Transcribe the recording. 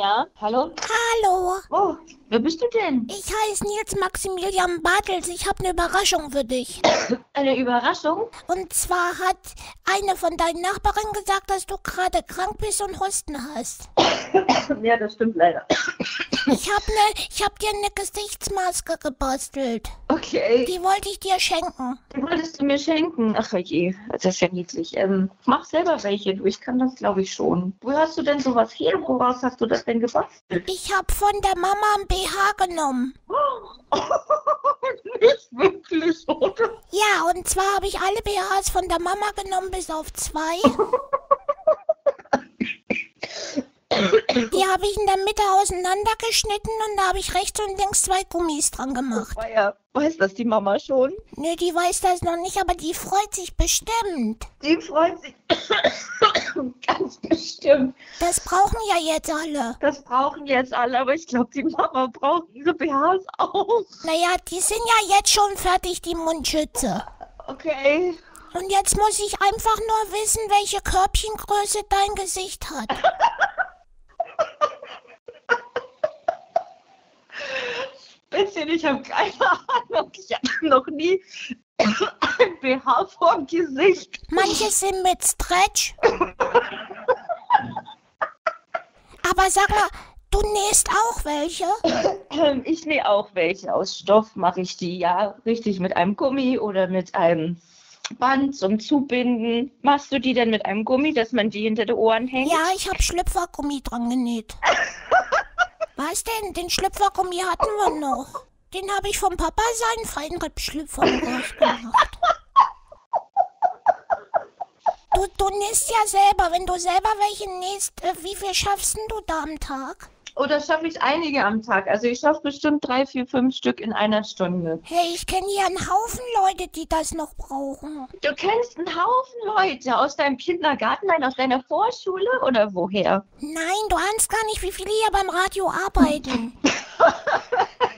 Ja, hallo? Hallo, Oh, wer bist du denn? ich heiße Nils Maximilian Bartels. Ich habe eine Überraschung für dich. Eine Überraschung? Und zwar hat eine von deinen Nachbarinnen gesagt, dass du gerade krank bist und Husten hast. ja, das stimmt leider. Ich habe ne, ich hab dir eine Gesichtsmaske gebastelt. Okay. Die wollte ich dir schenken. Die wolltest du mir schenken? Ach je, das ist ja niedlich. Ähm, mach selber welche, du. Ich kann das, glaube ich, schon. Wo hast du denn sowas her? Woraus hast du das denn gebastelt? Ich habe von der Mama ein BH genommen. Nicht wirklich, oder? Ja, und zwar habe ich alle BHs von der Mama genommen, bis auf zwei. Die habe ich in der Mitte auseinandergeschnitten und da habe ich rechts und links zwei Gummis dran gemacht. Ja, weiß das die Mama schon? Nö, die weiß das noch nicht, aber die freut sich bestimmt. Die freut sich ganz bestimmt. Das brauchen ja jetzt alle. Das brauchen jetzt alle, aber ich glaube, die Mama braucht ihre BHs auch. Naja, die sind ja jetzt schon fertig, die Mundschütze. Okay. Und jetzt muss ich einfach nur wissen, welche Körbchengröße dein Gesicht hat. Bisschen, ich habe keine Ahnung. Ich habe noch nie ein BH vorm Gesicht. Manche sind mit Stretch. Aber sag mal, du nähst auch welche? Ich nähe auch welche aus Stoff, mache ich die ja richtig mit einem Gummi oder mit einem Band zum Zubinden. Machst du die denn mit einem Gummi, dass man die hinter die Ohren hängt? Ja, ich hab Schlüpfergummi dran genäht. Was denn? Den Schlüpfergummi hatten wir noch. Den habe ich vom Papa seinen Feinripp-Schlüpfer rausgemacht. Du, du nähst ja selber. Wenn du selber welche nähst, äh, wie viel schaffst du da am Tag? Oder schaffe ich einige am Tag? Also ich schaffe bestimmt drei, vier, fünf Stück in einer Stunde. Hey, ich kenne hier einen Haufen Leute, die das noch brauchen. Du kennst einen Haufen Leute aus deinem Kindergarten, nein, aus deiner Vorschule oder woher? Nein, du ahnst gar nicht, wie viele hier beim Radio arbeiten.